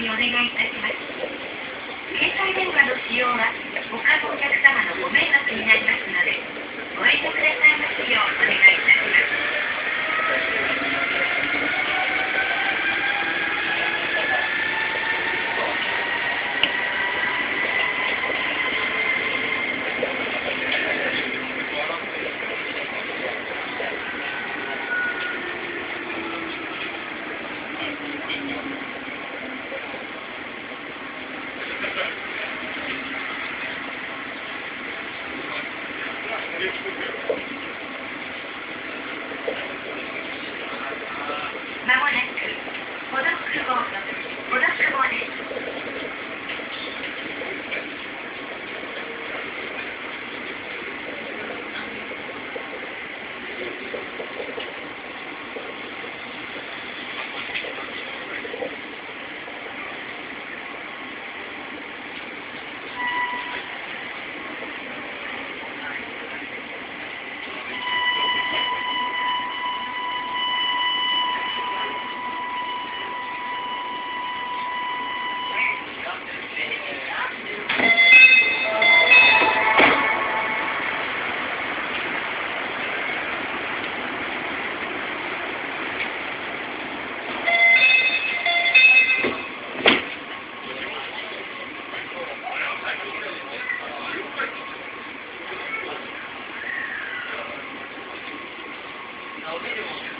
にお願いいたします。携帯電話の使用は、他のお客様のご迷惑になりますので、ご遠慮くださいますようお願いいたします。no minimum.